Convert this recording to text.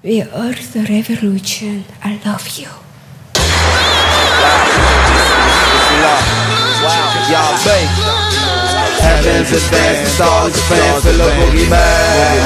We are the revolution. I love you. Y'all babe. Heavens advanced, stars advanced, for the boogeyman.